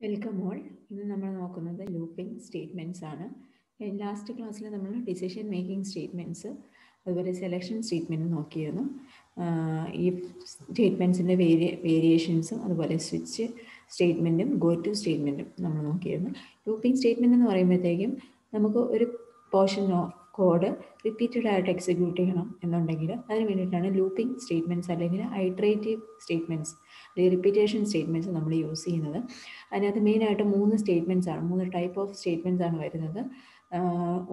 Welcome all ഇന്ന് നമ്മൾ നോക്കുന്നത് ലൂപ്പിംഗ് സ്റ്റേറ്റ്മെന്റ്സ് ആണ്. ലാസ്റ്റ് ക്ലാസ്സിൽ നമ്മൾ ഡിസിഷൻ മേക്കിംഗ് സ്റ്റേറ്റ്മെന്റ്സ് അതുപോലെ സെലക്ഷൻ സ്റ്റേറ്റ്മെന്റ് നോക്കിയിരുന്നു. ഈ സ്റ്റേറ്റ്മെന്റ്സിന്റെ വേരിയ വേരിയേഷൻസും അതുപോലെ സ്വിച്ച് സ്റ്റേറ്റ്മെന്റും ഗോ ടു സ്റ്റേറ്റ്മെന്റും നമ്മൾ നോക്കിയിരുന്നു. ലൂപ്പിംഗ് സ്റ്റേറ്റ്മെന്റ് എന്ന് പറയുമ്പോഴത്തേക്കും നമുക്ക് ഒരു പോർഷൻ കോഡ് റിപ്പീറ്റഡ് ആയിട്ട് എക്സിക്യൂട്ട് ചെയ്യണം എന്നുണ്ടെങ്കിൽ അതിന് വേണ്ടിയിട്ടാണ് ലൂപ്പിംഗ് സ്റ്റേറ്റ്മെന്റ്സ് അല്ലെങ്കിൽ ഐട്രേറ്റീവ് സ്റ്റേറ്റ്മെന്റ്സ് അല്ലെങ്കിൽ റിപ്പീറ്റേഷൻ സ്റ്റേറ്റ്മെന്റ്സ് നമ്മൾ യൂസ് ചെയ്യുന്നത്. അതിനകത്ത് മെയിനായിട്ട് മൂന്ന് സ്റ്റേറ്റ്മെന്റ്സ് ആണ് മൂന്ന് ടൈപ്പ് ഓഫ് സ്റ്റേറ്റ്മെന്റ്സ് ആണ് വരുന്നത്.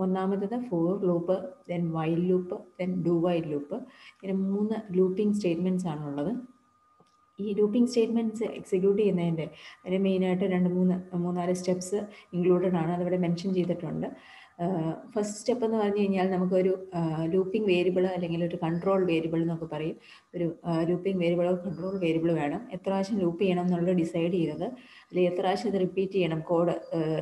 ഒന്നാമത്തത് for loop then while loop then do while loop. ഇങ്ങനെ മൂന്ന് ലൂപ്പിംഗ് സ്റ്റേറ്റ്മെന്റ്സ് ആണുള്ളത്. ഈ ലൂപ്പിംഗ് സ്റ്റേറ്റ്മെന്റ്സ് എക്സിക്യൂട്ട് ചെയ്യുന്നതിന്റെ അതിന് മെയിനായിട്ട് രണ്ട് മൂന്ന് മൂന്നാൽ സ്റ്റെപ്സ് ഇൻക്ലൂഡഡ് ആണ്. അതിവിടെ മെൻഷൻ ചെയ്തിട്ടുണ്ട്. ഫസ്റ്റ് സ്റ്റെപ്പ് എന്ന് പറഞ്ഞു കഴിഞ്ഞാൽ നമുക്കൊരു ലൂപ്പിംഗ് വേരിയബിൾ അല്ലെങ്കിൽ ഒരു കൺട്രോൾ വേരിയബിൾ എന്നൊക്കെ പറയും. ഒരു ലൂപ്പിംഗ് വേരിയബിളോ കൺട്രോൾ വേരിയബിൾ വേണം. എത്ര പ്രാവശ്യം ലൂപ്പ് ചെയ്യണം എന്നുള്ളത് ഡിസൈഡ് ചെയ്യുന്നത് അല്ലെങ്കിൽ എത്ര പ്രാവശ്യം ഇത് റിപ്പീറ്റ് ചെയ്യണം കോഡ്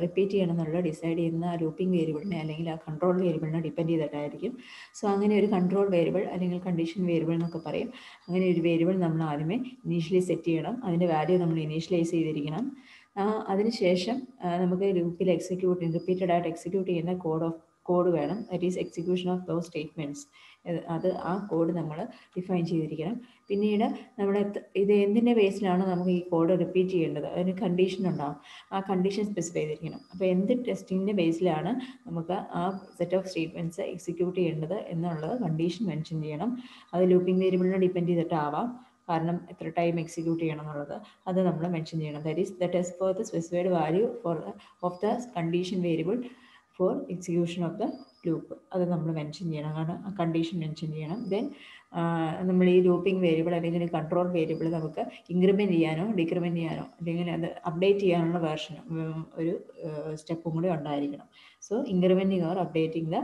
റിപ്പീറ്റ് ചെയ്യണം എന്നുള്ളത് ഡിസൈഡ് ചെയ്യുന്ന ആ ലൂപ്പിംഗ് വേരിയബിളിനെ അല്ലെങ്കിൽ ആ കൺട്രോൾ വേരിയബിളിനെ ഡിപ്പെൻഡ് ചെയ്തിട്ടായിരിക്കും. സോ അങ്ങനെ ഒരു കൺട്രോൾ വേരിയബിൾ അല്ലെങ്കിൽ കണ്ടീഷൻ വേരിയബിൾ എന്നൊക്കെ പറയും. അങ്ങനെ ഒരു വേരിയബിൾ നമ്മൾ ആദ്യമേ ഇനീഷ്യലി സെറ്റ് ചെയ്യണം. അതിന്റെ വാല്യൂ നമ്മൾ ഇനീഷ്യലൈസ് ചെയ്തിരിക്കണം. അതിനുശേഷം നമുക്ക് ലൂപ്പിൽ എക്സിക്യൂട്ട് റിപ്പീറ്റഡ് ആയിട്ട് എക്സിക്യൂട്ട് ചെയ്യുന്ന കോഡ് ഓഫ് കോഡ് വേണം. That is execution of those statements അത് ആ കോഡ് നമ്മൾ ഡിഫൈൻ ചെയ്തിരിക്കണം. പിന്നീട് നമ്മുടെ ഇത് എന്തിന്റെ ബേസിലാണ് നമുക്ക് ഈ കോഡ് റിപ്പീറ്റ് ചെയ്യേണ്ടത്? അതിന് കണ്ടീഷൻ ഉണ്ടാകും ആ കണ്ടീഷൻ സ്പെസിഫൈ ചെയ്തിരിക്കണം. അപ്പോൾ എന്ത് ടെസ്റ്റിങ്ങിന്റെ ബേസിലാണ് നമുക്ക് ആ സെറ്റ് ഓഫ് സ്റ്റേറ്റ്മെന്റ്സ് എക്സിക്യൂട്ട് ചെയ്യേണ്ടത് എന്നുള്ളത് കണ്ടീഷൻ മെൻഷൻ ചെയ്യണം. അത് ലൂപ്പിംഗ് വേരിയബിളിനെ ഡിപ്പെൻഡ് ചെയ്തിട്ടാവാം. കാരണം എത്ര ടൈം എക്സിക്യൂട്ട് ചെയ്യണം എന്നുള്ളത് അത് നമ്മൾ മെൻഷൻ ചെയ്യണം. That is the test for the specified value for of the condition variable for execution of the loop അത് നമ്മൾ മെൻഷൻ ചെയ്യണം. കാരണം കണ്ടീഷൻ മെൻഷൻ ചെയ്യണം. ദെൻ നമ്മൾ ഈ ലൂപ്പിംഗ് വേരിയബിൾ അല്ലെങ്കിൽ കൺട്രോൾ വേരിയബിൾ നമുക്ക് ഇൻക്രിമെന്റ് ചെയ്യാനോ ഡിക്രിമെന്റ് ചെയ്യാനോ അല്ലെങ്കിൽ അത് അപ്ഡേറ്റ് ചെയ്യാനുള്ള വേർഷൻ ഒരു സ്റ്റെപ്പും കൂടി ഉണ്ടായിരിക്കണം. So incrementing or updating the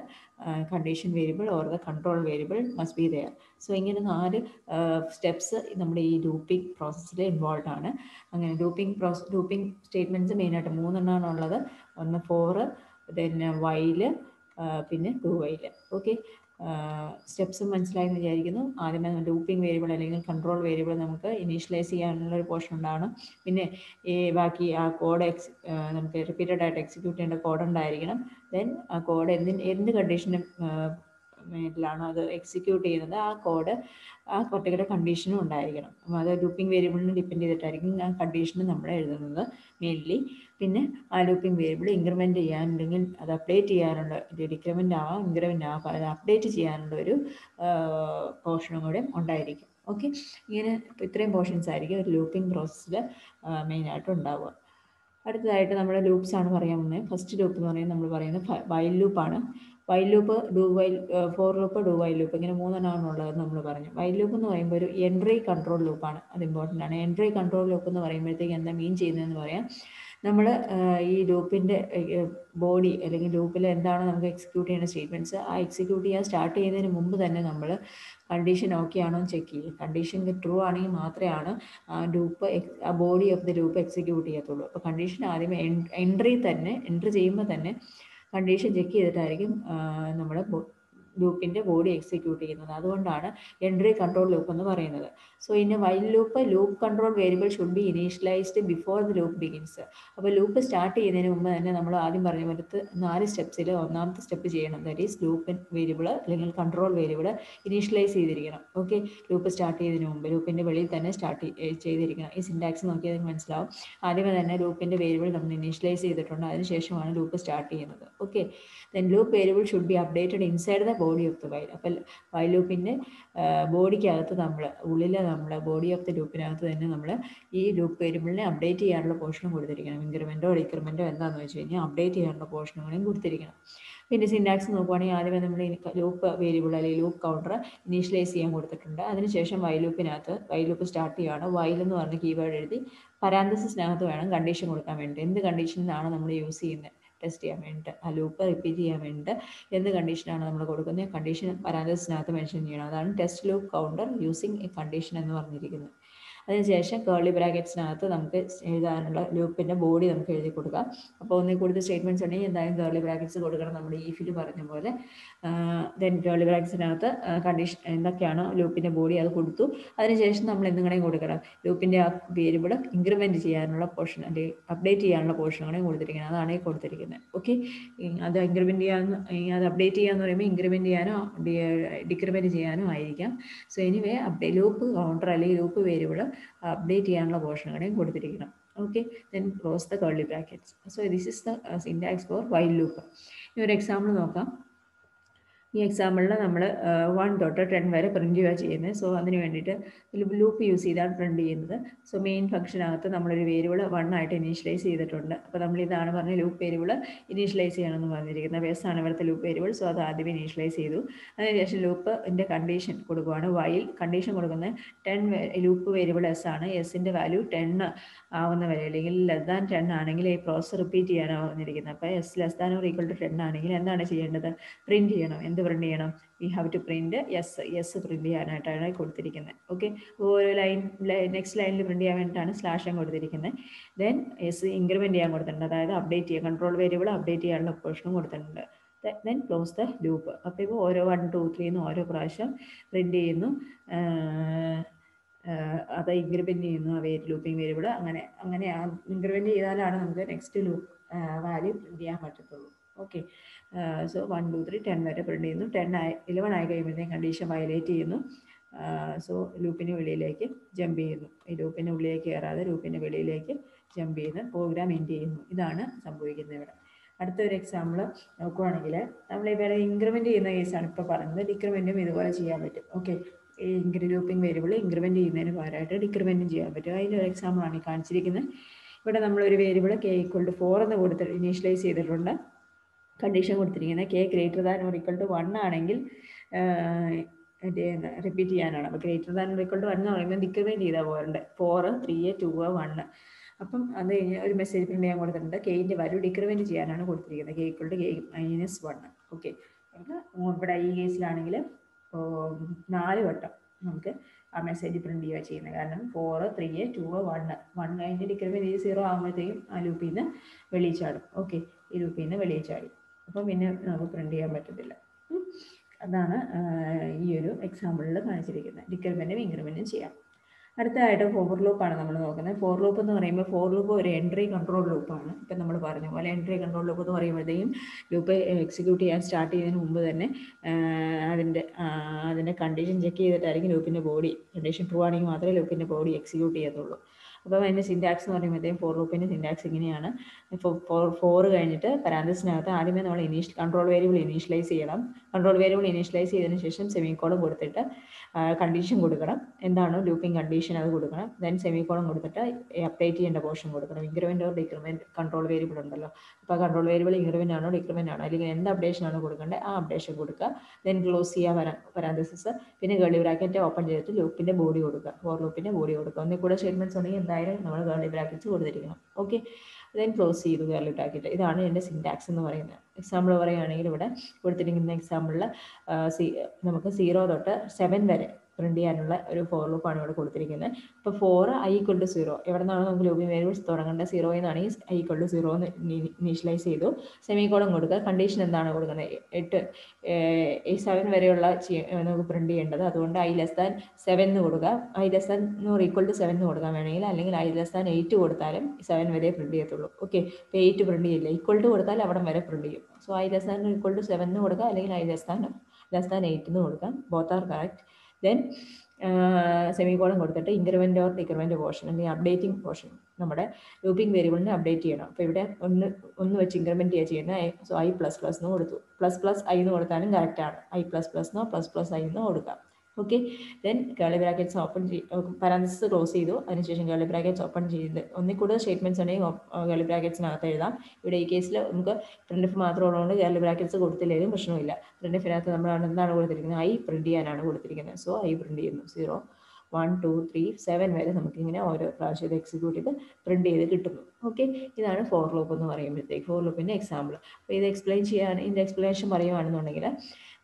condition variable or the control variable must be there so ഇങ്ങനെ നാല് സ്റ്റെപ്സ് നമ്മുടെ ഈ ലൂപ്പിംഗ് പ്രോസസ്സിൽ ഇൻവോൾവ് ആണ്. അങ്ങനെ ലൂപ്പിംഗ് പ്രോസസ് ലൂപ്പിംഗ് സ്റ്റേറ്റ്മെന്റ്സ് മെയിനായിട്ട് മൂന്നെണ്ണമാണ് ഉള്ളത്. ഒന്ന് ഫോറ് ദെൻ വൈൽ പിന്നെ ടു വൈൽ ഓക്കെ സ്റ്റെപ്സ് മനസ്സിലായി എന്ന് വിചാരിക്കുന്നു. ആദ്യമേ ലൂപ്പിംഗ് വേരിയബിൾ അല്ലെങ്കിൽ കൺട്രോൾ വേരിയബിൾ നമുക്ക് ഇനീഷ്യലൈസ് ചെയ്യാനുള്ള ഒരു പോർഷൻ ഉണ്ടാവണം. പിന്നെ ഈ ബാക്കി ആ കോഡ് എക്സ് നമുക്ക് റിപ്പീറ്റഡ് ആയിട്ട് എക്സിക്യൂട്ട് ചെയ്യേണ്ട കോഡ് ഉണ്ടായിരിക്കണം. ദെൻ ആ കോഡ് എന്തിന് എന്ത് കണ്ടീഷനും മേലിലാണോ അത് എക്സിക്യൂട്ട് ചെയ്യുന്നത്. ആ കോഡ് ആ പർട്ടിക്കുലർ കണ്ടീഷനും ഉണ്ടായിരിക്കണം. അപ്പോൾ അത് ലൂപ്പിംഗ് വേരിയബിളിനെ ഡിപ്പെൻഡ് ചെയ്തിട്ടായിരിക്കും ആ കണ്ടീഷന് നമ്മൾ എഴുതുന്നത് മെയിൻലി പിന്നെ ആ ലൂപ്പിംഗ് വേരിയബിൾ ഇൻക്രിമെന്റ് ചെയ്യാനുണ്ടെങ്കിൽ അത് അപ്ഡേറ്റ് ചെയ്യാനുള്ള ഒരു ഡിക്രിമെന്റ് ആവാം ഇൻക്രിമെന്റ് ആവാം അത് അപ്ഡേറ്റ് ചെയ്യാനുള്ള ഒരു പോർഷനും കൂടെ ഉണ്ടായിരിക്കും. ഓക്കെ ഇങ്ങനെ ഇത്രയും പോർഷൻസ് ആയിരിക്കും ഒരു ലൂപ്പിംഗ് പ്രോസസ്സിൽ മെയിനായിട്ട് ഉണ്ടാവുക. അടുത്തതായിട്ട് നമ്മുടെ ലൂപ്സ് ആണ് പറയാൻ പോകുന്നത്. ഫസ്റ്റ് ലൂപ്പ് എന്ന് പറയുന്നത് നമ്മൾ പറയുന്നത് വൈൽ ലൂപ്പാണ് while loop do while for loop do while loop ഇങ്ങനെ മൂന്നെണ്ണമാണ് ഉള്ളത് നമ്മൾ പറഞ്ഞു. വൈൽ ലൂപ്പ് എന്ന് പറയുമ്പോൾ ഒരു എൻട്രി കൺട്രോൾ ലൂപ്പാണ് അത് ഇമ്പോർട്ടന്റ് ആണ്. എൻട്രി കൺട്രോൾ ലൂപ്പ് എന്ന് പറയുമ്പോഴത്തേക്ക് എന്താ മീൻ ചെയ്യുന്നതെന്ന് പറയാം. നമ്മൾ ഈ ലൂപ്പിന്റെ ബോഡി അല്ലെങ്കിൽ ലൂപ്പിൽ എന്താണ് നമുക്ക് എക്സിക്യൂട്ട് ചെയ്യുന്ന സ്റ്റേറ്റ്മെന്റ്സ് ആ എക്സിക്യൂട്ട് ചെയ്യാൻ സ്റ്റാർട്ട് ചെയ്യുന്നതിന് മുമ്പ് തന്നെ നമ്മൾ കണ്ടീഷൻ ഓക്കെ ആണോ എന്ന് ചെക്ക് ചെയ്യും കണ്ടീഷൻ ട്രൂ ആണെങ്കിൽ മാത്രമാണ് ആ ലൂപ്പ് ആ body of the loop execute ചെയ്യത്തുള്ളൂ. അപ്പോൾ കണ്ടീഷൻ ആദ്യമേ എൻട്രി തന്നെ എൻട്രി ചെയ്യുമ്പോൾ തന്നെ കണ്ടീഷൻ ചെക്ക് ചെയ്തിട്ടായിരിക്കും നമ്മൾ ലൂപ്പിന്റെ ബോഡി എക്സിക്യൂട്ട് ചെയ്യുന്നത്. അതുകൊണ്ടാണ് എൻട്രി കൺട്രോൾ ലൂപ്പ് എന്ന് പറയുന്നത്. So in while loop loop control variable should be initialised before the loop begins അപ്പോൾ ലൂപ്പ് സ്റ്റാർട്ട് ചെയ്യുന്നതിന് മുമ്പ് തന്നെ നമ്മൾ ആദ്യം പറഞ്ഞ പോലത്തെ നാല് സ്റ്റെപ്സിൽ ഒന്നാമത്തെ സ്റ്റെപ്പ് ചെയ്യണം. ദാറ്റ് ഈസ് ലൂപ്പ് വേരിയബിൾ അല്ലെങ്കിൽ കൺട്രോൾ വേരിയബിൾ ഇനീഷ്യലൈസ് ചെയ്തിരിക്കണം. ഓക്കെ ലൂപ്പ് സ്റ്റാർട്ട് ചെയ്തതിന് മുമ്പ് ലൂപ്പിന്റെ വെളിയിൽ തന്നെ സ്റ്റാർട്ട് ചെയ്തിരിക്കണം. ഈ സിൻടാക്സ് നോക്കിയാൽ മനസ്സിലാവും. ആദ്യമേ തന്നെ ലൂപ്പിന്റെ വേരിയബിൾ നമ്മൾ ഇനീഷ്യലൈസ് ചെയ്തിട്ടുണ്ട്. അതിനുശേഷമാണ് ലൂപ്പ് സ്റ്റാർട്ട് ചെയ്യുന്നത്. Okay then loop variable should be updated inside the of the while അപ്പം വൈൽ ലൂപ്പിന്റെ ബോഡിക്കകത്ത് നമ്മൾ ഉള്ളിൽ നമ്മൾ ബോഡി ഓഫ് ദ ലൂപ്പിനകത്ത് തന്നെ നമ്മൾ ഈ ലൂപ്പ് വേരിയബിളിനെ അപ്ഡേറ്റ് ചെയ്യാനുള്ള പോർഷനും കൊടുത്തിരിക്കണം. ഇൻക്രിമെന്റോ ഡിക്രിമെന്റോ എന്താണെന്ന് വെച്ച് കഴിഞ്ഞാൽ അപ്ഡേറ്റ് ചെയ്യാനുള്ള പോർഷനുകളും കൊടുത്തിരിക്കണം. പിന്നെ സിൻഡാക്സ് നോക്കുവാണെങ്കിൽ ആദ്യമേ നമ്മൾ ലൂപ്പ് വേരിയബിൾ അല്ലെങ്കിൽ ലൂപ്പ് കൗണ്ടർ ഇനീഷ്യലൈസ് ചെയ്യാൻ കൊടുത്തിട്ടുണ്ട്. അതിനുശേഷം വൈ ലൂപ്പിനകത്ത് വൈ ലൂപ്പ് സ്റ്റാർട്ട് ചെയ്യുകയാണ് വൈൽ എന്ന് പറഞ്ഞ കീവേഡ് എഴുതി പരാന്തസിനകത്ത് വേണം കണ്ടീഷൻ കൊടുക്കാൻ വേണ്ടി എന്ത് കണ്ടീഷനിലാണ് നമ്മൾ യൂസ് ചെയ്യുന്നത്? ടെസ്റ്റ് ചെയ്യാൻ വേണ്ടിയിട്ട് ആ ലൂപ്പ് റിപ്പീറ്റ് ചെയ്യാൻ വേണ്ടിയിട്ട് എന്ത് കണ്ടീഷനാണ് നമ്മൾ കൊടുക്കുന്നത്? കണ്ടീഷൻ പരാതിസിനകത്ത് മെൻഷൻ ചെയ്യണം. അതാണ് test loop counter using a condition എന്ന് പറഞ്ഞിരിക്കുന്നത്. അതിനുശേഷം കേർലി ബ്രാക്കറ്റ്സിനകത്ത് നമുക്ക് എഴുതാനുള്ള ലൂപ്പിന്റെ ബോഡി നമുക്ക് എഴുതി കൊടുക്കാം. അപ്പോൾ ഒന്നിൽ കൂടുതൽ സ്റ്റേറ്റ്മെന്റ്സ് ഉണ്ടെങ്കിൽ എന്തായാലും കേർലി ബ്രാക്കറ്റ്സ് കൊടുക്കണം നമ്മുടെ ഈഫിൽ പറഞ്ഞ പോലെ. ദെൻ കേർലി ബ്രാക്കറ്റ്സിനകത്ത് കണ്ടീഷൻ എന്തൊക്കെയാണോ ലൂപ്പിന്റെ ബോഡി അത് കൊടുത്തു. അതിനുശേഷം നമ്മൾ എന്തുകൂടെയും കൊടുക്കണം. ലൂപ്പിന്റെ ആ വേരിയബിൾ ഇൻക്രിമെന്റ് ചെയ്യാനുള്ള പോർഷൻ അല്ലെങ്കിൽ അപ്ഡേറ്റ് ചെയ്യാനുള്ള പോർഷനുകളെയും കൂടെ കൊടുത്തിരിക്കുന്നത്. അതാണ് ഈ കൊടുത്തിരിക്കുന്നത്. ഓക്കെ അത് ഇൻക്രിമെന്റ് ചെയ്യാന്ന് അത് അപ്ഡേറ്റ് ചെയ്യാന്ന് പറയുമ്പോൾ ഇൻക്രിമെന്റ് ചെയ്യാനോ ഡിക്രിമെന്റ് ചെയ്യാനോ ആയിരിക്കാം. So anyway update loop counter അല്ലെങ്കിൽ ലൂപ്പ് വേരിയബിൾ അപ്ഡേറ്റ് ചെയ്യാനുള്ള പോർഷനുകളെയും കൊടുത്തിരിക്കണം. Okay then close the curly brackets so this is the syntax for while loop ഇനി ഒരു എക്സാമ്പിൾ നോക്കാം. ഈ എക്സാമ്പിളിൽ നമ്മൾ വൺ തൊട്ട് ടെൻ വരെ പ്രിന്റ് ചെയ്യുക ചെയ്യുന്നത് സോ അതിന് വേണ്ടിയിട്ട് ലൂപ്പ് യൂസ് ചെയ്താണ് പ്രിന്റ് ചെയ്യുന്നത്. സോ മെയിൻ ഫംഗ്ഷനകത്ത് നമ്മളൊരു വേരിയബിൾ വൺ ആയിട്ട് ഇനീഷ്യലൈസ് ചെയ്തിട്ടുണ്ട്. അപ്പോൾ നമ്മൾ ഇതാണ് പറഞ്ഞ ലൂപ്പ് വേരിയബിൾ ഇനീഷ്യലൈസ് ചെയ്യണമെന്ന് പറഞ്ഞിരിക്കുന്നത്. ബേസ് ആണ് ഇവിടുത്തെ ലൂപ്പ് വേരിയബിൾ സോ അത് ആദ്യമേ ഇനീഷ്യലൈസ് ചെയ്തു. അതിനുശേഷം ലൂപ്പിന്റെ കണ്ടീഷൻ കൊടുക്കുവാണ്. വൈൽ കണ്ടീഷൻ കൊടുക്കുന്നത് ടെൻ ലൂപ്പ് വേരിയബിൾ എസ് ആണ്. എസിന്റെ വാല്യൂ ടെൻ ആവുന്ന വരെ അല്ലെങ്കിൽ ലെസ് ദാൻ ടെൻ ആണെങ്കിൽ ഈ പ്രോസസ്സ് റിപ്പീറ്റ് ചെയ്യാനാണ് പറഞ്ഞിരിക്കുന്നത്. അപ്പോൾ S less than or equal to ten ആണെങ്കിൽ എന്താണ് ചെയ്യേണ്ടത്? പ്രിന്റ് ചെയ്യണം. എന്ത് പ്രിന്റ് ചെയ്യണം? We have to print yes yes print ചെയ്യാനായിട്ടാണ് കൊടുത്തിരിക്കുന്നത് ഓക്കെ ഓരോ ലൈൻ നെക്സ്റ്റ് ലൈനിൽ പ്രിന്റ് ചെയ്യാൻ വേണ്ടിയിട്ടാണ് സ്ലാഷ് കൊടുത്തിരിക്കുന്നത് ദെൻ എസ് ഇൻക്രിമെന്റ് ചെയ്യാൻ കൊടുത്തിട്ടുണ്ട്. അതായത് അപ്ഡേറ്റ് ചെയ്യുക കൺട്രോൾ വേരിയബിൾ അപ്ഡേറ്റ് ചെയ്യാനുള്ള ഓപ്ഷനും കൊടുത്തിട്ടുണ്ട്. ദെൻ ക്ലോസ് ദ ലൂപ്പ് അപ്പോൾ ഇപ്പോൾ ഓരോ വൺ ടു ത്രീ എന്ന് ഓരോ പ്രാവശ്യം പ്രിന്റ് ചെയ്യുന്നു. അത് ഇൻക്രിമെന്റ് ചെയ്യുന്നു ആ വേരി ലൂപ്പിംഗ് വേരിയബിൾ അങ്ങനെ അങ്ങനെ ഇൻക്രിമെന്റ് ചെയ്താലാണ് നമുക്ക് നെക്സ്റ്റ് ലൂപ്പ് വാല്യൂ പ്രിന്റ് ചെയ്യാൻ പറ്റത്തുള്ളൂ. Okay so one two three ten വരെ പ്രിന്റ് ചെയ്യുന്നു. ടെൻ ആയി ഇലവൻ ആയി കഴിയുമ്പോഴത്തേക്കും കണ്ടീഷൻ വയലേറ്റ് ചെയ്യുന്നു. സോ ലൂപ്പിന് വെളിയിലേക്ക് ജമ്പ് ചെയ്യുന്നു. ഈ ലൂപ്പിന് ഉള്ളിലേക്ക് കയറാതെ ലൂപ്പിന് വെളിയിലേക്ക് ജമ്പ് ചെയ്യുന്നു പ്രോഗ്രാം എൻഡ് ചെയ്യുന്നു. ഇതാണ് സംഭവിക്കുന്നത് ഇവിടെ. അടുത്തൊരു എക്സാമ്പിൾ നോക്കുവാണെങ്കിൽ നമ്മൾ ഇവിടെ ഇൻക്രിമെന്റ് ചെയ്യുന്ന കേസാണ് ഇപ്പോൾ പറഞ്ഞത്. ഡിക്രിമെന്റും ഇതുപോലെ ചെയ്യാൻ പറ്റും. ഓക്കെ ഈ ലൂപ്പിംഗ് വേരിയബിൾ ഇൻക്രിമെന്റ് ചെയ്യുന്നതിന് പകരമായിട്ട് ഡിക്രിമെന്റും ചെയ്യാൻ പറ്റും. അതിന്റെ ഒരു എക്സാമ്പിളാണ് ഈ കാണിച്ചിരിക്കുന്നത്. ഇവിടെ നമ്മളൊരു variable K equal to four എന്ന് കൊടുത്തിട്ട് ഇനീഷ്യലൈസ് ചെയ്തിട്ടുണ്ട്. കണ്ടീഷൻ കൊടുത്തിരിക്കുന്നത്. K greater than or equal to one ആണെങ്കിൽ റിപ്പീറ്റ് ചെയ്യാനാണ്. അപ്പോൾ greater than or equal to one എന്ന് പറയുമ്പോൾ ഡിക്രിമെന്റ് ചെയ്താൽ പോരണ്ട്. ഫോർ ത്രീ ടു വണ്ണ് അപ്പം അത് കഴിഞ്ഞ് ഒരു മെസ്സേജ് പ്രിന്റ് ചെയ്യാൻ കൊടുത്തിട്ടുണ്ട്. കെയിന്റെ വാല്യൂ ഡിക്രിമെന്റ് ചെയ്യാനാണ് കൊടുത്തിരിക്കുന്നത്. K equal to K minus one okay ഇവിടെ ഈ കേസിലാണെങ്കിൽ നാല് വട്ടം നമുക്ക് ആ മെസ്സേജ് പ്രിന്റ് ചെയ്യുക ചെയ്യുന്നത്. കാരണം four three two one one കഴിഞ്ഞ് ഡിക്രിമെന്റ് ചെയ്ത് സീറോ ആകുമ്പോഴത്തേക്കും ആ ലൂപ്പിൽ നിന്ന് വെളിയിൽ ചാടും. ഓക്കെ ഈ ലൂപ്പിൽ നിന്ന് വെളിയിൽ ചാടി. അപ്പം പിന്നെ നമുക്ക് പ്രിന്റ് ചെയ്യാൻ പറ്റത്തില്ല. അതാണ് ഈ ഒരു എക്സാമ്പിളിൽ കാണിച്ചിരിക്കുന്നത്. ഡിക്രിമെന്റും ഇൻക്രിമെന്റും ചെയ്യാം. അടുത്തതായിട്ട് ഫോർ ലൂപ്പാണ് നമ്മൾ നോക്കുന്നത്. ഫോർ ലൂപ്പ് എന്ന് പറയുമ്പോൾ ഫോർ ലൂപ്പ് ഒരു എൻട്രി കൺട്രോൾ ലൂപ്പാണ് ഇപ്പം നമ്മൾ പറഞ്ഞ പോലെ എൻട്രി കൺട്രോൾ ലൂപ്പ് എന്ന് പറയുമ്പോഴത്തേക്കും ലൂപ്പ് എക്സിക്യൂട്ട് ചെയ്യാൻ സ്റ്റാർട്ട് ചെയ്യുന്നതിന് മുമ്പ് തന്നെ അതിന്റെ അതിന്റെ കണ്ടീഷൻ ചെക്ക് ചെയ്തിട്ടായിരിക്കും ലൂപ്പിന്റെ ബോഡി കണ്ടീഷൻ ട്രൂ ആണെങ്കിൽ മാത്രമേ ലൂപ്പിന്റെ ബോഡി എക്സിക്യൂട്ട് ചെയ്യത്തുള്ളൂ. അപ്പം അതിന്റെ സിന്റാക്സ് എന്ന് പറയുമ്പോഴത്തേക്കും ഫോർ ലൂപ്പിന്റെ സിന്റാക്സ് ഇങ്ങനെയാണ്. ഫോർ ഫോർ കഴിഞ്ഞിട്ട് പരാന്തസിനകത്ത് ആദ്യമേ നമ്മൾ ഇനീഷ്യൽ കൺട്രോൾ വേരിയബിൾ ഇനീഷ്യലൈസ് ചെയ്യണം. കൺട്രോൾ വേരിയബിൾ ഇനീഷ്യലൈസ് ചെയ്തതിന് ശേഷം സെമിക്കോളം കൊടുത്തിട്ട് കണ്ടീഷൻ കൊടുക്കണം. എന്താണോ ലൂപ്പിംഗ് കണ്ടീഷൻ അത് കൊടുക്കണം. ദെൻ സെമിക്കോളം കൊടുത്തിട്ട് അപ്ഡേറ്റ് ചെയ്യേണ്ട പോർഷൻ കൊടുക്കണം. Increment or decrement control variable ഉണ്ടല്ലോ. അപ്പോൾ കൺട്രോൾ വേരിയബിൾ ഇൻക്രിമെന്റ് ആണോ ഡിക്രിമെന്റ് ആണോ? അല്ലെങ്കിൽ എന്ത് അപ്ഡേഷൻ ആണോ കൊടുക്കേണ്ടത് ആ അപ്ഡേഷൻ കൊടുക്കുക. ദെൻ ക്ലോസ് ചെയ്യുക പരാ പരാന്തസിസ് പിന്നെ ഗേളി ബ്രാക്കറ്റ് ഓപ്പൺ ചെയ്തിട്ട് ലൂപ്പിന്റെ ബോഡി കൊടുക്കുക. ഫോർ ലൂപ്പിന്റെ ബോഡി കൊടുക്കുക. ഒന്നിൽ കൂടെ സ്റ്റേറ്റ്മെന്റ്സ് ഉണ്ടെങ്കിൽ എന്തായാലും നമ്മൾ ഗേളി ബ്രാക്കറ്റ്സ് കൊടുത്തിരിക്കണം. ഓക്കെ ദെൻ ക്ലോസ് ചെയ്തു ബ്രാക്കറ്റ് ഇതാണ് എന്റെ സിന്റാക്സ് എന്ന് പറയുന്നത്. എക്സാമ്പിൾ പറയുകയാണെങ്കിൽ ഇവിടെ കൊടുത്തിരിക്കുന്ന എക്സാമ്പിളിൽ നമുക്ക് സീറോ തൊട്ട് സെവൻ വരെ പ്രിന്റ് ചെയ്യാനുള്ള ഒരു ഫോർ ലൂപ്പാണ് ഇവിടെ കൊടുത്തിരിക്കുന്നത്. അപ്പോൾ for I equal to zero എവിടെ നിന്നാണ് നമുക്ക് ലൂപ്പിംഗ് വേരിയബിൾസ് തുടങ്ങേണ്ടത്? സീറോ എന്നാണ് ഈ ഐ ഈക്വൽ ടു സീറോ എന്ന് ഇനീഷ്യലൈസ് ചെയ്തു. സെമിക്കോളം കൊടുക്കുക. കണ്ടീഷൻ എന്താണ് കൊടുക്കുന്നത്? എട്ട് സെവൻ വരെയുള്ള നമുക്ക് പ്രിന്റ് ചെയ്യേണ്ടത്. അതുകൊണ്ട് ഐ ലെസ് ദാൻ സെവൻ എന്ന് കൊടുക്കുക. ഐ ലെസ് ദാൻ നൂറ് ഈക്വൽ ടു സെവൻ എന്ന് കൊടുക്കാൻ വേണമെങ്കിൽ അല്ലെങ്കിൽ ഐ ലെസ് ദാൻ എയ്റ്റ് കൊടുത്താലും സെവൻ വരെ പ്രിന്റ് ചെയ്യത്തുള്ളൂ. ഓക്കെ ഇപ്പോൾ എയ്റ്റ് പ്രിന്റ് ചെയ്യില്ല? ഈക്വൽ ടു കൊടുത്താൽ അവിടം വരെ പ്രിന്റ് ചെയ്യും. So I less than equal to seven എന്ന് കൊടുക്കുക. അല്ലെങ്കിൽ I less than less than eight എന്ന് കൊടുക്കാം. Both are correct then semicolon കൊടുത്തിട്ട് ഇൻക്രിമെന്റ് ഓർ ഡിക്രിമെന്റ് പോർഷൻ അല്ലെങ്കിൽ അപ്ഡേറ്റിംഗ് പോർഷൻ നമ്മുടെ ലൂപ്പിംഗ് വേരിയബിളിനെ അപ്ഡേറ്റ് ചെയ്യണം. അപ്പോൾ ഇവിടെ ഒന്ന് ഒന്ന് വെച്ച് ഇൻക്രിമെന്റ് ചെയ്യുക ചെയ്യുന്ന. സോ ഐ പ്ലസ് പ്ലസ് എന്ന് കൊടുത്തു. പ്ലസ് പ്ലസ് ഐ എന്ന് കൊടുത്താലും കറക്റ്റാണ് ഐ പ്ലസ് പ്ലസ് എന്നോ പ്ലസ് പ്ലസ് ഐ എന്നോ കൊടുക്കാം. Okay then curly brackets open parenthesis close ചെയ്തു. അതിനുശേഷം കേളി ബ്രാക്കറ്റ്സ് ഓപ്പൺ ചെയ്ത് ഒന്നിൽ കൂടുതൽ സ്റ്റേറ്റ്മെന്റ്സ് ഉണ്ടെങ്കിൽ കേളി ബ്രാക്കറ്റ്സിനകത്ത് എഴുതാം. ഇവിടെ ഈ കേസിൽ നമുക്ക് എഫ് മാത്രം ഉള്ളതുകൊണ്ട് കേളി ബ്രാക്കറ്റ്സ് കൊടുത്തില്ലെങ്കിലും പ്രശ്നമില്ല പ്രിന്റ് എഫിനകത്ത് നമ്മൾ എന്താണ് കൊടുത്തിരിക്കുന്നത്? ഐ പ്രിന്റ് ചെയ്യാനാണ് കൊടുത്തിരിക്കുന്നത്. സോ ഐ പ്രിന്റ് ചെയ്യുന്നു. Zero one two three seven വരെ നമുക്കിങ്ങനെ ഓരോ പ്രാവശ്യം ഇത് എക്സിക്യൂട്ട് ചെയ്ത് പ്രിന്റ് ചെയ്ത് കിട്ടുന്നു. ഓക്കെ ഇതാണ് ഫോർ ലൂപ്പ് എന്ന് പറയുമ്പോഴത്തേക്ക്. ഫോർ ലൂപ്പിന്റെ എക്സാമ്പിൾ അപ്പോൾ ഇത് എക്സ്പ്ലെയിൻ ചെയ്യാൻ ഇതിന്റെ എക്സ്പ്ലനേഷൻ പറയുകയാണെന്നുണ്ടെങ്കിൽ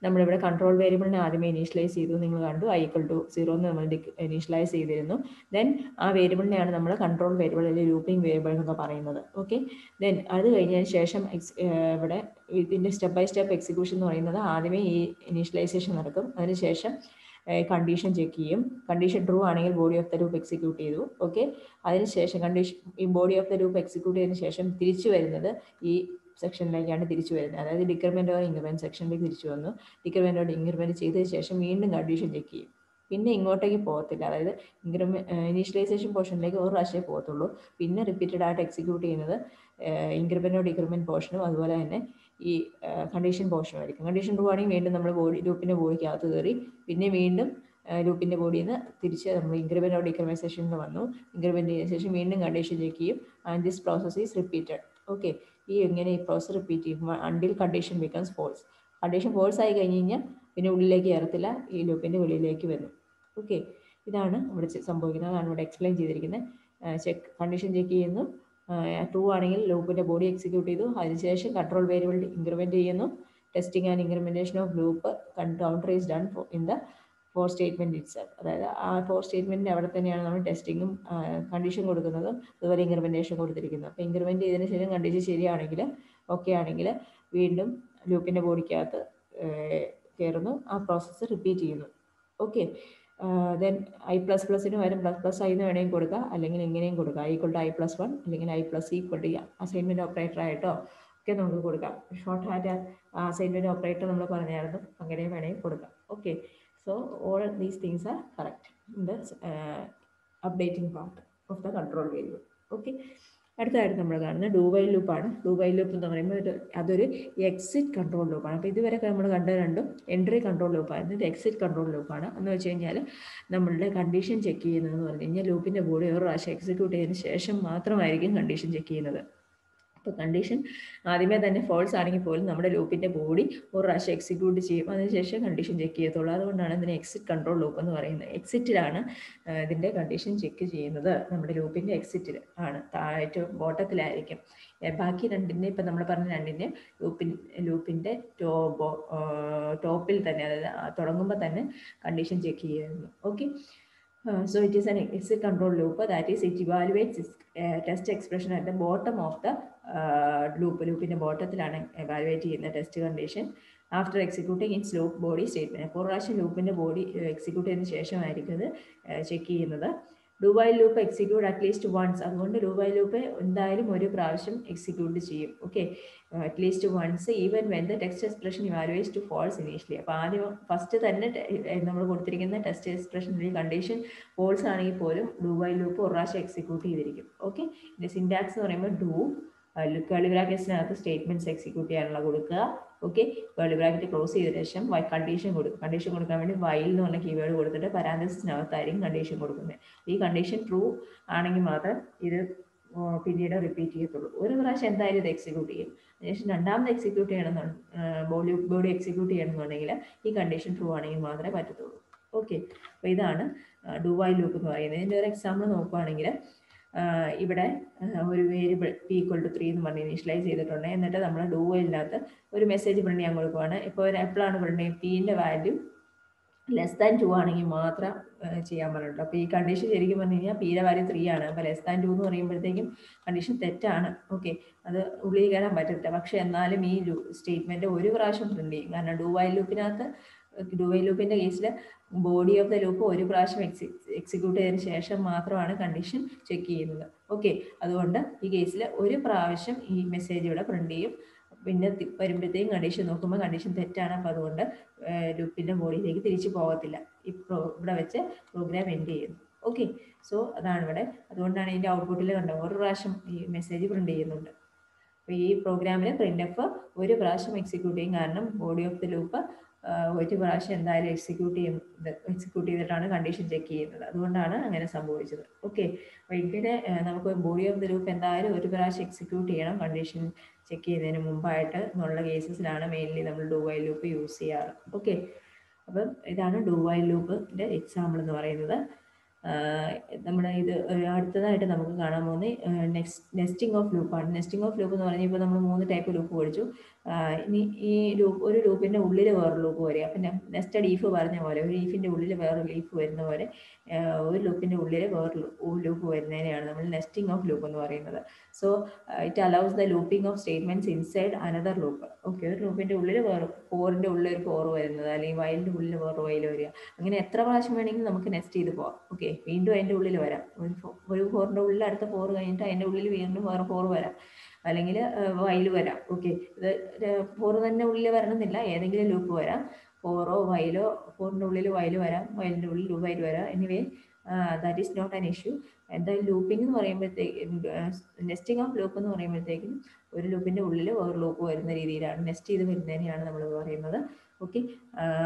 നമ്മളിവിടെ കൺട്രോൾ വേരിയബിളിനെ ആദ്യമേ ഇനീഷ്യലൈസ് ചെയ്തു. നിങ്ങൾ കണ്ടു ഐ ഈക്വൽ ടു സീറോ എന്ന് നമ്മൾ ഇനീഷ്യലൈസ് ചെയ്തിരുന്നു. ദെൻ ആ വേരിയബിളിനെയാണ് നമ്മൾ കൺട്രോൾ വേരിയബിൾ അല്ലെങ്കിൽ ലൂപ്പിംഗ് വേരിയബിൾ എന്നൊക്കെ പറയുന്നത്. ഓക്കെ ദെൻ അത് കഴിഞ്ഞതിന് ശേഷം ഇവിടെ ഇതിന്റെ സ്റ്റെപ്പ് ബൈ സ്റ്റെപ്പ് എക്സിക്യൂഷൻ എന്ന് പറയുന്നത് ആദ്യമേ ഈ ഇനീഷ്യലൈസേഷൻ നടക്കും. അതിനുശേഷം കണ്ടീഷൻ ചെക്ക് ചെയ്യും. കണ്ടീഷൻ ട്രൂ ആണെങ്കിൽ body of the loop execute ചെയ്തു. ഓക്കെ അതിനുശേഷം കണ്ടീഷൻ ഈ body of the loop execute ചെയ്തതിന് ശേഷം തിരിച്ചു വരുന്നത് ഈ സെക്ഷനിലേക്കാണ് തിരിച്ചു വരുന്നത്. അതായത് ഡിക്രിമെന്റ് ഓർ ഇൻക്രിമെന്റ് സെക്ഷനിലേക്ക് തിരിച്ചു വന്നു. ഡിക്രിമെന്റ് ഓർ ഇൻക്രിമെന്റ് ചെയ്തതിന് ശേഷം വീണ്ടും കണ്ടീഷൻ ചെക്ക് ചെയ്യും. പിന്നെ ഇങ്ങോട്ടേക്ക് പോകത്തില്ല. അതായത് ഇൻക്രിമെ ഇനീഷ്യലൈസേഷൻ പോർഷനിലേക്ക് ഒരു പ്രാവശ്യമേ പോകത്തുള്ളൂ. പിന്നെ റിപ്പീറ്റഡ് ആയിട്ട് എക്സിക്യൂട്ട് ചെയ്യുന്നത് ഇൻക്രിമെന്റോ ഡിക്രിമെന്റ് പോർഷനും അതുപോലെ തന്നെ ഈ കണ്ടീഷൻ പോർഷനും ആയിരിക്കും. കണ്ടീഷൻ ട്രൂ ആണെങ്കിൽ വീണ്ടും നമ്മൾ ബോഡി ലൂപ്പിന്റെ ബോഡിക്കകത്ത് കയറി പിന്നെ വീണ്ടും ലൂപ്പിന്റെ ബോഡിയിൽ നിന്ന് തിരിച്ച് നമ്മൾ ഇൻക്രിമെന്റ് ഓർ ഡിക്രിമെന്റ് സെഷനിൽ വന്നു. ഇൻക്രിമെന്റ് ചെയ്ത ശേഷം വീണ്ടും കണ്ടീഷൻ ചെക്ക് ചെയ്യും. And this process is repeated okay ഈ ഇങ്ങനെ ഈ പ്രോസസ് റിപ്പീറ്റ് ചെയ്യും? Until condition becomes false condition false ആയി കഴിഞ്ഞ് കഴിഞ്ഞാൽ പിന്നെ ഉള്ളിലേക്ക് കയറത്തില്ല ഈ ലൂപ്പിന്റെ ഉള്ളിലേക്ക് വരും. ഓക്കെ ഇതാണ് ഇവിടെ സംഭവിക്കുന്നത്. അതാണ് ഇവിടെ എക്സ്പ്ലെയിൻ ചെയ്തിരിക്കുന്നത് ചെക്ക് കണ്ടീഷൻ ചെക്ക് ചെയ്യുന്നു. ട്രൂ ആണെങ്കിൽ ലൂപ്പിന്റെ ബോഡി എക്സിക്യൂട്ട് ചെയ്തു. അതിനുശേഷം കൺട്രോൾ വേരിയബിൾ ഇൻക്രിമെന്റ് ചെയ്യുന്നു. Testing and incrementation of loop counter is done in the for statement it's അതായത് ആ ഫോർ സ്റ്റേറ്റ്മെന്റിന്റെ അവിടെ തന്നെയാണ് നമ്മൾ ടെസ്റ്റിങ്ങും കണ്ടീഷൻ കൊടുക്കുന്നതും അതുപോലെ ഇൻക്രിമെന്റേഷൻ കൊടുത്തിരിക്കുന്നത്. അപ്പോൾ ഇൻക്രിമെന്റ് ചെയ്തതിന് ശേഷം കണ്ടീഷൻ ശരിയാണെങ്കിൽ ഓക്കെ ആണെങ്കിൽ വീണ്ടും ലൂപ്പിന്റെ ബോഡിക്കകത്ത് കയറുന്നു ആ പ്രോസസ്സ് റിപ്പീറ്റ് ചെയ്യുന്നു. ഓക്കെ ദെൻ ഐ പ്ലസ് പ്ലസിന് പകരം പ്ലസ് പ്ലസ് ഐ എന്ന് വേണമെങ്കിൽ കൊടുക്കുക അല്ലെങ്കിൽ ഇങ്ങനെയും കൊടുക്കുക equal to i plus one അല്ലെങ്കിൽ i plus equal to assignment operator ആയിട്ടോ ഒക്കെ നമുക്ക് കൊടുക്കാം. ഷോർട്ട് ഹാൻഡ് അസൈൻമെന്റ് ഓപ്പറേറ്റർ നമ്മൾ പറഞ്ഞായിരുന്നു. അങ്ങനെയും വേണമെങ്കിൽ കൊടുക്കാം. Okay so these things are correct in the uh, updating part of the control variable. Okay. അടുത്തതായിട്ട് നമ്മൾ കാണുന്നത് ഡൂവൈൽ ലൂപ്പാണ് ഡൂവൈൽ ലൂപ്പ് എന്ന് പറയുമ്പോൾ ഒരു അതൊരു എക്സിറ്റ് കൺട്രോൾ ലൂപ്പാണ് അപ്പോൾ ഇതുവരെയൊക്കെ നമ്മൾ കണ്ട രണ്ടും എൻട്രി കൺട്രോൾ ലൂപ്പായിരുന്നു ഇത് എക്സിറ്റ് കൺട്രോൾ ലൂപ്പാണ് എന്ന് വെച്ച് കഴിഞ്ഞാൽ നമ്മളുടെ കണ്ടീഷൻ ചെക്ക് ചെയ്യുന്നതെന്ന് പറഞ്ഞു കഴിഞ്ഞാൽ ലൂപ്പിന്റെ ബോഡി ഒരു പ്രാവശ്യം എക്സിക്യൂട്ട് ചെയ്തതിന് ശേഷം മാത്രമായിരിക്കും കണ്ടീഷൻ ചെക്ക് ചെയ്യുന്നത്. അപ്പോൾ കണ്ടീഷൻ ആദ്യമേ തന്നെ ഫോൾസ് ആണെങ്കിൽ പോലും നമ്മുടെ ലൂപ്പിന്റെ ബോഡി ഒരു പ്രാവശ്യം എക്സിക്യൂട്ട് ചെയ്യും. അതിനുശേഷം കണ്ടീഷൻ ചെക്ക് ചെയ്യത്തുള്ളൂ. അതുകൊണ്ടാണ് ഇതിന് എക്സിറ്റ് കൺട്രോൾ ലൂപ്പ് എന്ന് പറയുന്നത്. എക്സിറ്റിലാണ് ഇതിന്റെ കണ്ടീഷൻ ചെക്ക് ചെയ്യുന്നത്. നമ്മുടെ ലൂപ്പിന്റെ എക്സിറ്റിൽ ആണ്. ഏറ്റവും ബോട്ടത്തിലായിരിക്കും ബാക്കി രണ്ടിന്റെ ഇപ്പം നമ്മൾ പറഞ്ഞ രണ്ടിന്റെ ലൂപ്പിൻ ലൂപ്പിന്റെ ടോപ്പോ ടോപ്പിൽ തന്നെ അതായത് തുടങ്ങുമ്പോൾ തന്നെ കണ്ടീഷൻ ചെക്ക് ചെയ്യുന്നു. Okay Uh, so it is an exit control loop that is it evaluates its uh, test expression at the bottom of the uh, loop ലൂപ്പിന്റെ ബോട്ടത്തിലാണ് എവാലുവേറ്റ് ചെയ്യുന്ന test condition after executing its loop body statement അപ്പോൾ പ്രാവശ്യം ലൂപ്പിന്റെ body execute ചെയ്തതിന് ശേഷമായിരിക്കും ഇത് check ചെയ്യുന്നത്. Do while loop execute at least once അതുകൊണ്ട് ഡുബൈ ലൂപ്പ് എന്തായാലും ഒരു പ്രാവശ്യം എക്സിക്യൂട്ട് ചെയ്യും. Okay at least once even when the test expression evaluate to false initially അപ്പോൾ ആദ്യം ഫസ്റ്റ് തന്നെ നമ്മൾ കൊടുത്തിരിക്കുന്ന ടെസ്റ്റ് എക്സ്പ്രഷനിൽ കണ്ടീഷൻ ഫോൾസ് ആണെങ്കിൽ പോലും ഡുബൈ ലൂപ്പ് ഒരു പ്രാവശ്യം എക്സിക്യൂട്ട് ചെയ്തിരിക്കും. ഓക്കെ ഇതിന്റെ സിൻഡാക്സ് എന്ന് പറയുമ്പോൾ ഡു കേളി ബ്രാക്കറ്റ്സിനകത്ത് സ്റ്റേറ്റ്മെന്റ്സ് എക്സിക്യൂട്ട് ചെയ്യാനുള്ള കൊടുക്കുക. ഓക്കെ കേളി ബ്രാക്കറ്റ് ക്ലോസ് ചെയ്ത ശേഷം വൈ കണ്ടീഷൻ കൊടുക്കും. കണ്ടീഷൻ കൊടുക്കാൻ വേണ്ടി വൈൽ എന്ന് പറഞ്ഞ കീവേഡ് കൊടുത്തിട്ട് പരാന്തസിനകത്തായിരിക്കും കണ്ടീഷൻ കൊടുക്കുന്നത്. ഈ കണ്ടീഷൻ ട്രൂ ആണെങ്കിൽ മാത്രം ഇത് പിന്നീട് റിപ്പീറ്റ് ചെയ്യത്തുള്ളൂ. ഒരു പ്രാവശ്യം എന്തായാലും ഇത് എക്സിക്യൂട്ട് ചെയ്യും. അതിനുശേഷം രണ്ടാമത് എക്സിക്യൂട്ട് ചെയ്യണമെന്നുണ്ട് ബോഡി ബോഡി എക്സിക്യൂട്ട് ചെയ്യണമെന്നുണ്ടെങ്കിൽ ഈ കണ്ടീഷൻ ട്രൂ ആണെങ്കിൽ മാത്രമേ പറ്റത്തുള്ളൂ. ഓക്കെ അപ്പോൾ ഇതാണ് ഡു വൈ ലൂപ്പ് എന്ന് പറയുന്നത്. ഇതിന്റെ ഒരു എക്സാമ്പിൾ നോക്കുകയാണെങ്കിൽ ഇവിടെ ഒരു variable p equal to three എന്ന് പറഞ്ഞ് ഇനീഷ്യലൈസ് ചെയ്തിട്ടുണ്ട്. എന്നിട്ട് നമ്മൾ ഡു ഇല്ലാത്ത ഒരു മെസ്സേജ് പ്രിന്റ് ചെയ്യാൻ കൊടുക്കുവാണ്. ഇപ്പോൾ ഒരു പ്രിന്റ് പ്രിന്റ് പീന്റെ വാല്യൂ ലെസ് ദാൻ ടു ആണെങ്കിൽ മാത്രം ചെയ്യാൻ പറഞ്ഞിട്ടുണ്ട്. അപ്പോൾ ഈ കണ്ടീഷൻ ശരിക്കും പറഞ്ഞു കഴിഞ്ഞാൽ പിയുടെ വാല്യൂ ത്രീ ആണ്. അപ്പോൾ ലെസ് ദാൻ ടു എന്ന് പറയുമ്പോഴത്തേക്കും കണ്ടീഷൻ തെറ്റാണ്. ഓക്കെ അത് ഉള്ളിൽ കയറാൻ പറ്റത്തില്ല. പക്ഷേ എന്നാലും ഈ സ്റ്റേറ്റ്മെന്റ് ഒരു പ്രാവശ്യം പ്രിന്റ് ചെയ്യും. കാരണം ഡു വൈ ലൂപ്പിനകത്ത് ഡു ലൂപ്പിന്റെ കേസിൽ ബോഡി ഓഫ് ദ ലൂപ്പ് ഒരു പ്രാവശ്യം എക്സി എക്സിക്യൂട്ട് ചെയ്തതിന് ശേഷം മാത്രമാണ് കണ്ടീഷൻ ചെക്ക് ചെയ്യുന്നത്. ഓക്കെ. അതുകൊണ്ട് ഈ കേസിൽ ഒരു പ്രാവശ്യം ഈ മെസ്സേജ് ഇവിടെ പ്രിന്റ് ചെയ്യും. പിന്നെ വരുമ്പോഴത്തേക്കും കണ്ടീഷൻ നോക്കുമ്പോൾ കണ്ടീഷൻ തെറ്റാണ്. അപ്പോൾ അതുകൊണ്ട് ലൂപ്പിന്റെ ബോഡിയിലേക്ക് തിരിച്ചു പോകത്തില്ല. ഈ ഇവിടെ വെച്ച് പ്രോഗ്രാം എൻഡ് ചെയ്യുന്നു. ഓക്കെ. സോ അതാണ് ഇവിടെ. അതുകൊണ്ടാണ് ഇതിന്റെ ഔട്ട്പുട്ടിൽ കണ്ടത് ഒരു പ്രാവശ്യം ഈ മെസ്സേജ് പ്രിന്റ് ചെയ്യുന്നുണ്ട്. അപ്പോൾ ഈ പ്രോഗ്രാമിൽ പ്രിന്റ് എഫ് ഒരു പ്രാവശ്യം എക്സിക്യൂട്ട് ചെയ്യും. കാരണം ബോഡി ഓഫ് ദി ലൂപ്പ് ഒരു പ്രാവശ്യം എന്തായാലും എക്സിക്യൂട്ട് ചെയ്യുന്നത് എക്സിക്യൂട്ട് ചെയ്തിട്ടാണ് കണ്ടീഷൻ ചെക്ക് ചെയ്യുന്നത്. അതുകൊണ്ടാണ് അങ്ങനെ സംഭവിച്ചത്. ഓക്കെ ഇങ്ങനെ നമുക്ക് ബോഡി ഓഫ് ദി ലൂപ്പ് എന്തായാലും ഒരു പ്രാവശ്യം എക്സിക്യൂട്ട് ചെയ്യണം. കണ്ടീഷൻ ചെക്ക് ചെയ്യുന്നതിന് മുമ്പായിട്ട് എന്നുള്ള കേസസിലാണ് മെയിൻലി നമ്മൾ ഡു വൈ ലൂപ്പ് യൂസ് ചെയ്യാറ്. ഓക്കെ അപ്പം ഇതാണ് ഡു വൈ ലൂപ്പിന്റെ എക്സാമ്പിൾ എന്ന് പറയുന്നത്. നമ്മുടെ ഇത് അടുത്തതായിട്ട് നമുക്ക് കാണാൻ പോകുന്നത് നെക്സ്റ്റ് നെസ്റ്റിംഗ് ഓഫ് ലൂപ്പാണ് നെസ്റ്റിംഗ് ഓഫ് ലൂപ്പ് എന്ന് പറഞ്ഞാൽ ഇപ്പോൾ നമ്മൾ മൂന്ന് ടൈപ്പ് ലൂപ്പ് പഠിച്ചു. ഇനി ഈ ലൂപ്പ് ഒരു ലൂപ്പിന്റെ ഉള്ളിൽ വേറൊരു ലൂപ്പ് വരിക പിന്നെ നെസ്റ്റഡ് ലീഫ് പറഞ്ഞ പോലെ ഒരു ലീഫിന്റെ ഉള്ളിൽ വേറൊരു ലീഫ് വരുന്ന പോലെ ഒരു ലൂപ്പിന്റെ ഉള്ളിൽ വേറൊരു ലൂപ്പ് വരുന്നതിനെയാണ് നമ്മൾ നെസ്റ്റിംഗ് ഓഫ് ലൂപ്പ് എന്ന് പറയുന്നത്. So it allows the looping of statements inside another loop okay ഒരു ലൂപ്പിന്റെ ഉള്ളിൽ വേറെ ഫോറിന്റെ ഉള്ളിൽ ഒരു ഫോർ വരുന്നത് അല്ലെങ്കിൽ വയലിന്റെ ഉള്ളിൽ വേറെ വയൽ വരിക. അങ്ങനെ എത്ര പ്രാവശ്യം വേണമെങ്കിലും നമുക്ക് നെസ്റ്റ് ചെയ്ത് പോകാം ഓക്കെ വീണ്ടും അതിന്റെ ഉള്ളിൽ വരാം. ഒരു ഫോറിന്റെ ഉള്ളിൽ അടുത്ത ഫോർ കഴിഞ്ഞിട്ട് അതിന്റെ ഉള്ളിൽ വീണ്ടും വേറെ ഫോർ വരാം. അല്ലെങ്കിൽ വയൽ വരാം. ഓക്കെ ഇത് ഫോർ തന്നെ ഉള്ളിൽ വരണമെന്നില്ല. ഏതെങ്കിലും ലൂപ്പ് വരാം. ഫോറോ വയലോ ഫോറിന്റെ ഉള്ളിൽ വയൽ വരാം. വയലിന്റെ ഉള്ളിൽ വയൽ വരാം. Anyway that is not an issue എന്തായാലും ലൂപ്പിംഗ് എന്ന് പറയുമ്പോഴത്തേക്കും നെസ്റ്റിംഗ് ഓഫ് ലൂപ്പ് എന്ന് പറയുമ്പോഴത്തേക്കും ഒരു ലൂപ്പിന്റെ ഉള്ളിൽ ഒരു ലൂപ്പ് വരുന്ന രീതിയിലാണ്. നെസ്റ്റ് ചെയ്ത് വരുന്നതിനെയാണ് നമ്മൾ പറയുന്നത്. ഓക്കെ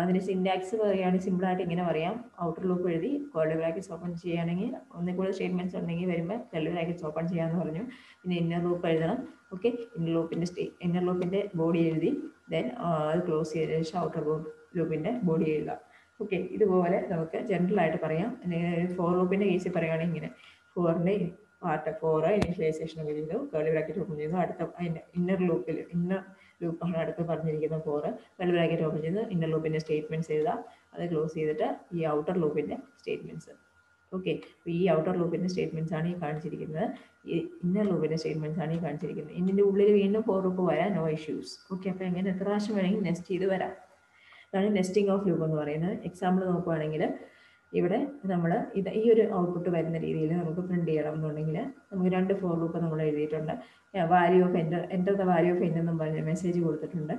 അതിന് സിൻഡാക്സ് പറയുകയാണെങ്കിൽ സിമ്പിളായിട്ട് ഇങ്ങനെ പറയാം. ഔട്ടർ ലൂപ്പ് എഴുതി കേർലി ബ്രാക്കറ്റ്സ് ഓപ്പൺ ചെയ്യുകയാണെങ്കിൽ ഒന്നിൽ കൂടുതൽ സ്റ്റേറ്റ്മെന്റ്സ് ഉണ്ടെങ്കിൽ വരുമ്പോൾ കേർലി ബ്രാക്കറ്റ്സ് ഓപ്പൺ ചെയ്യാമെന്ന് പറഞ്ഞു. പിന്നെ ഇന്നർ ലൂപ്പ് എഴുതണം. ഓക്കെ ഇന്നർ ലൂപ്പിന്റെ സ്റ്റേ ഇന്നർ ലൂപ്പിന്റെ ബോഡി എഴുതി. ദെൻ അത് ക്ലോസ് ചെയ്ത ശേഷം ഔട്ടർ ലൂപ്പിന്റെ ബോഡി എഴുതുക. ഓക്കെ ഇതുപോലെ നമുക്ക് ജനറൽ ആയിട്ട് പറയാം. ഫോർ ലൂപ്പിന്റെ കേസിൽ പറയുകയാണെങ്കിൽ ഇങ്ങനെ. ഫോറിന്റെ പാർട്ട് ഫോർ ഇനിഷ്യലൈസേഷൻ ചെയ്തു. കേർലി ബ്രാക്കറ്റ് ഓപ്പൺ ചെയ്തു. അടുത്ത അതിന്റെ ഇന്നർ ലൂപ്പിൽ ഇന്നർ ലൂപ്പാണ് അടുത്ത് പറഞ്ഞിരിക്കുന്ന ഫോർ വെൽ ബ്രാക്കറ്റ് ഓപ്പൺ ചെയ്ത് ഇന്നർ ലൂപ്പിന്റെ സ്റ്റേറ്റ്മെന്റ്സ് എഴുതുക അത് ക്ലോസ് ചെയ്തിട്ട് ഈ ഔട്ടർ ലൂപ്പിന്റെ സ്റ്റേറ്റ്മെന്റ്സ് ഓക്കെ അപ്പോൾ ഈ ഔട്ടർ ലൂപ്പിന്റെ സ്റ്റേറ്റ്മെന്റ്സ് ആണ് ഈ കാണിച്ചിരിക്കുന്നത്. ഈ ഇന്നർ ലൂപ്പിന്റെ സ്റ്റേറ്റ്മെന്റ്സ് ആണ് ഈ കാണിച്ചിരിക്കുന്നത്. ഇതിന്റെ ഉള്ളിൽ വീണ്ടും ഫോർ ലൂപ്പ് വരാം നോ ഇഷ്യൂസ് ഓക്കെ അപ്പോൾ എങ്ങനെ? എത്ര പ്രാവശ്യം വേണമെങ്കിൽ നെസ്റ്റ് ചെയ്ത് വരാം. അതാണ് നെസ്റ്റിംഗ് ഓഫ് ലൂപ്പ് എന്ന് പറയുന്നത്. എക്സാമ്പിൾ നോക്കുവാണെങ്കിൽ ഇവിടെ നമ്മൾ ഇത് ഈ ഒരു ഔട്ട്പുട്ട് വരുന്ന രീതിയിൽ നമുക്ക് പ്രിന്റ് ചെയ്യണം എന്നുണ്ടെങ്കിൽ നമുക്ക് രണ്ട് ഫോർ ലൂപ്പ് നമ്മൾ എഴുതിയിട്ടുണ്ട്. Value of enter enter the value of n എന്നും പറഞ്ഞ് മെസ്സേജ് കൊടുത്തിട്ടുണ്ട്.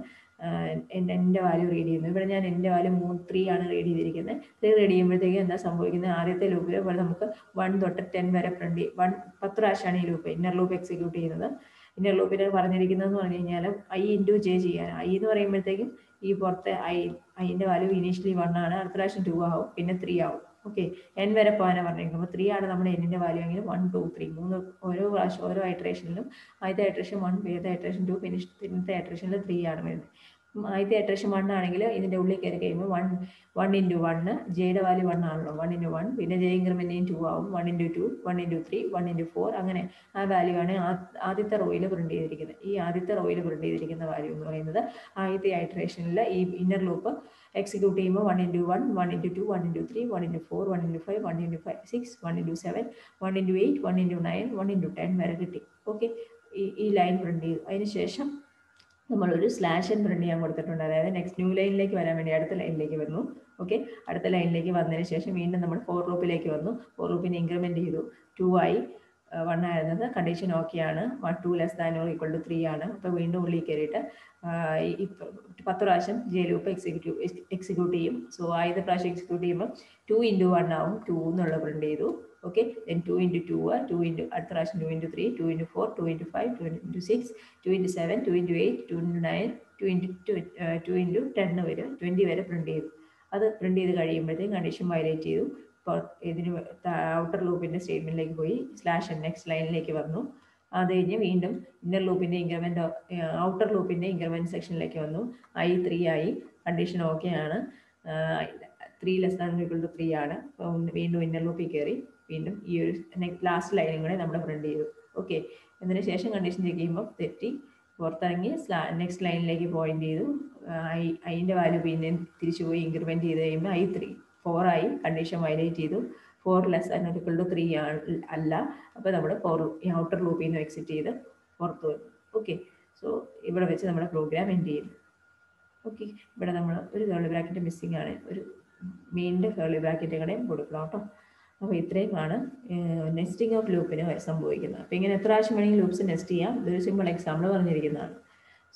എന്റെ വാല്യൂ റീഡ് ചെയ്യുന്നു. ഇവിടെ ഞാൻ എന്റെ വാല്യൂ മൂന്ന് ത്രീ ആണ് റീഡ് ചെയ്തിരിക്കുന്നത്. ത്രീ റീഡ് ചെയ്യുമ്പോഴത്തേക്കും എന്താ സംഭവിക്കുന്നത്? ആദ്യത്തെ ലൂപ്പിൽ ഇവിടെ നമുക്ക് വൺ തൊട്ട് ടെൻ വരെ പ്രിന്റ് വൺ പത്ത് പ്രാവശ്യമാണ് ഈ ലൂപ്പ് ഇന്നർ ലൂപ്പ് എക്സിക്യൂട്ട് ചെയ്യുന്നത്. ഇന്നർ ലൂപ്പിൽ പറഞ്ഞിരിക്കുന്നതെന്ന് പറഞ്ഞു കഴിഞ്ഞാൽ ഐ ഇന്റു ജെ ചെയ്യാൻ ഐ എന്ന് പറയുമ്പോഴത്തേക്കും ഈ പുറത്തെ ഐ ഐന്റെ വാല്യൂ ഇനീഷ്യലി വൺ ആണ്. അടുത്ത പ്രാവശ്യം ടു ആവും. പിന്നെ ത്രീ ആവും. ഓക്കെ എൻ വരെ പോകാനാണ് പറഞ്ഞിരിക്കുന്നത് അപ്പോൾ ത്രീ ആണ് നമ്മുടെ എന്നിന്റെ വാല്യൂ എങ്കിൽ വൺ ടു ത്രീ മൂന്ന് ഓരോ പ്രാവശ്യം ഓരോ ഹൈഡ്രേഷനിലും ആദ്യത്തെ ഐട്രേഷൻ വൺ ഏത് ഐട്രേഷൻ ടു പിന്നെ ഇന്നത്തെ ഐട്രേഷനിൽ ത്രീ ആണ് വരുന്നത്. ആദ്യത്തെ അട്രേഷൻ വൺ ആണെങ്കിൽ ഇതിന്റെ ഉള്ളിൽ കയറി കഴിയുമ്പോൾ വൺ വൺ ഇന്റു വണ്ണ് ജെയുടെ വാല്യൂ വൺ ആണല്ലോ വൺ ഇന്റു വൺ പിന്നെ ജെ ഇൻക്രിമെന്റിൻ ടു ആവും one into two one into three one into four അങ്ങനെ ആ വാല്യൂ ആണ് ആദ്യത്തെ റോയിൽ പ്രിന്റ് ചെയ്തിരിക്കുന്നത് ഈ ആദ്യത്തെ റോയിൽ പ്രിന്റ് ചെയ്തിരിക്കുന്ന വാല്യൂ എന്ന് പറയുന്നത് ആദ്യത്തെ ഐട്രേഷനിൽ ഈ ഇന്നർ ലൂപ്പ് എക്സിക്യൂട്ട് ചെയ്യുമ്പോൾ one into one one into two one into three one into four one into five one into five six one into seven one into eight one into nine one into ten വരെ കിട്ടി okay ഈ ഈ line print ചെയ്തു അതിന് ശേഷം നമ്മളൊരു slash എന്ന് print ചെയ്യാൻ കൊടുത്തിട്ടുണ്ട്. അതായത് നെക്സ്റ്റ് ന്യൂ ലൈനിലേക്ക് വരാൻ വേണ്ടി അടുത്ത ലൈനിലേക്ക് വരുന്നു. ഓക്കെ അടുത്ത ലൈനിലേക്ക് വന്നതിന് ശേഷം വീണ്ടും നമ്മൾ ഫോർ ലൂപ്പിലേക്ക് വന്നു. ഫോർ ലൂപ്പിന് ഇൻക്രിമെന്റ് ചെയ്തു. ടു ആയി വൺ ആയിരുന്നത് കണ്ടീഷൻ ഓക്കെ ആണ്. One two less than or equal to three ആണ്. അപ്പോൾ വീണ്ടും ഉള്ളിൽ കയറിയിട്ട് പത്ത് പ്രാവശ്യം ജെ ലൂപ്പ് എക്സിക്യൂട്ടീവ് എക്സിക്യൂട്ട് ചെയ്യും. സോ ആദ്യത്തെ പ്രാവശ്യം എക്സിക്യൂട്ട് ചെയ്യുമ്പോൾ ടു ഇന്റു വൺ ആവും. ടു എന്നുള്ള പ്രിന്റ് ചെയ്തു. Okay then two into two two into അടുത്ത പ്രാവശ്യം two into three two into four two into five two into six two into seven two into eight two into nine two into two two into ten വരെ twenty വരെ print ചെയ്തു അത് print ചെയ്ത് കഴിയുമ്പോഴത്തേക്കും condition violate ചെയ്തു ഇതിന് outer ലൂപ്പിന്റെ സ്റ്റേറ്റ്മെന്റിലേക്ക് പോയി സ്ലാഷ് നെക്സ്റ്റ് ലൈനിലേക്ക് വന്നു അത് കഴിഞ്ഞ് വീണ്ടും ഇന്നർ ലൂപ്പിന്റെ ഇൻക്രിമെന്റ് ഔട്ടർ ലൂപ്പിന്റെ ഇൻക്രിമെന്റ് സെക്ഷനിലേക്ക് വന്നു ഐ ത്രീ ആയി കണ്ടീഷൻ ഓക്കെ ആണ് three less than equal to three ആണ് വീണ്ടും ഇന്നർ ലൂപ്പിൽ കയറി വീണ്ടും ഈ ഒരു ലാസ്റ്റ് ലൈനും കൂടെ നമ്മൾ പ്രിന്റ് ചെയ്തു. ഓക്കെ എന്നതിന് ശേഷം കണ്ടീഷൻ ചെക്ക് ചെയ്യുമ്പോൾ തെറ്റി പുറത്തിറങ്ങി നെക്സ്റ്റ് ലൈനിലേക്ക് പോയിന്റ് ചെയ്തു. ഐ ഐന്റെ വാല്യൂ പിന്നെ തിരിച്ചു പോയി ഇൻക്രിമെന്റ് ചെയ്ത് കഴിയുമ്പോൾ ഐ ത്രീ ഫോർ ആയി കണ്ടീഷൻ വയലേറ്റ് ചെയ്തു. Four less equal to three അല്ല. അപ്പോൾ നമ്മൾ ഫോർ ഔട്ടർ ലൂപ്പിൽ നിന്ന് എക്സിറ്റ് ചെയ്ത് പുറത്ത് വരും ഓക്കെ സോ ഇവിടെ വെച്ച് നമ്മുടെ പ്രോഗ്രാം എൻഡ് ചെയ്യുന്നു. ഓക്കെ ഇവിടെ നമ്മൾ ഒരു കേളി ബ്രാക്കറ്റ് മിസ്സിംഗ് ആണ്. ഒരു മെയിന്റെ കേളി ബ്രാക്കറ്റ് കൂടെ കൊടുക്കണം കേട്ടോ. അപ്പോൾ ഇത്രയുമാണ് നെസ്റ്റിംഗ് ഓഫ് ലൂപ്പിന് സംഭവിക്കുന്നത്. അപ്പോൾ ഇങ്ങനെ എത്ര പ്രാവശ്യം വേണമെങ്കിൽ ലൂപ്സ് നെസ്റ്റ് ചെയ്യാം. ഇതൊരു simple example പറഞ്ഞിരിക്കുന്നതാണ്.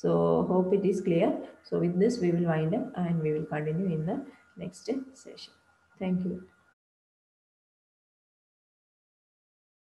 So hope it is clear so with this we will wind up and we will continue in the next session thank you